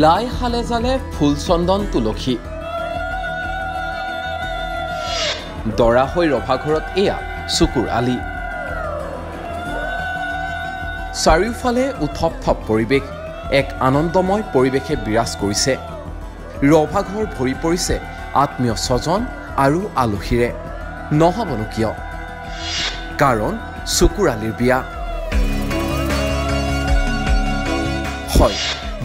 লাই হালে জালে ফুল চন্দন তুলসী। দৰা হৈ ৰভাঘৰত এয়া চকুৰ আলি। চাৰিওফালে উথপ থপ পৰিৱেশ এক আনন্দময় পৰিৱেশে বিৰাজ কৰিছে। ৰভাঘৰ ভৰি পৰিছে আত্মীয় স্বজন আৰু আলহীৰে। নহ'বনো কিয়? কাৰণ চকুৰ আলিৰ বিয়া। হয়।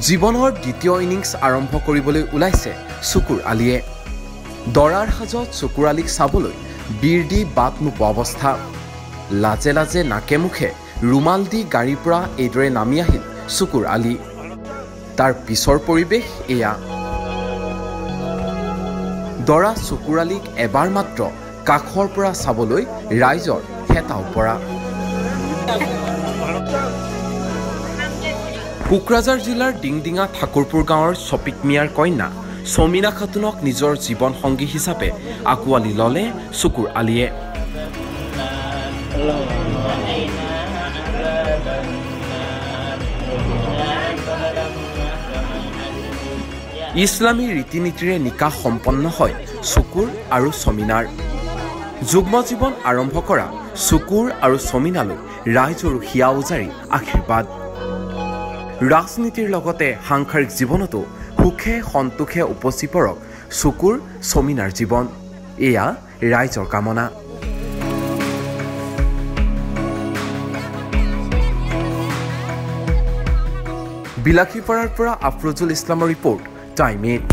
জীৱনৰ দ্বিতীয় ইনিংছ আৰম্ভ কৰিবলৈ ওলাইছে চকুৰ আলিয়ে। দৰাৰ সাজত চকুৰ আলিক চাবলৈ বীৰ দি বাট নোপোৱা অৱস্থা। লাজে লাজে নাকে মুখে ৰুমাল দি গাড়ীৰ পৰা এইদৰে নামি আহিল চকুৰ আলি। তাৰ পিছৰ পৰিৱেশ এয়া। দৰা চকুৰ আলিক এবাৰ মাত্ৰ কাষৰ পৰা চাবলৈ ৰাইজৰ হেতাও পৰা। কোকৰাঝাৰ জিলাৰ ডিংডিঙা ঠাকুৰপুৰ গাঁৱৰ ছপিক মিয়াৰ কন্যা চমিনা খাতুনক নিজৰ জীৱন সংগী হিচাপে আঁকোৱালি ল'লে চকুৰ আলিয়ে। ইছলামী ৰীতি নীতিৰে নিকাহ সম্পন্ন হয় চকুৰ আৰু চমিনাৰ। যুগ্ম জীৱন আৰম্ভ কৰা চকুৰ আৰু চমিনালৈ ৰাইজৰো হিয়া উজাৰি আশীৰ্বাদ। ৰাজনীতিৰ লগতে সাংসাৰিক জীৱনতো সুখে সন্তোষে উপচি পৰক চকুৰ চমিনাৰ জীৱন। এয়া ৰাইজৰ কামনা। বিলাসীপাৰাৰ পৰা আফৰজুল ইছলামৰ ৰিপৰ্ট টাইম এইট।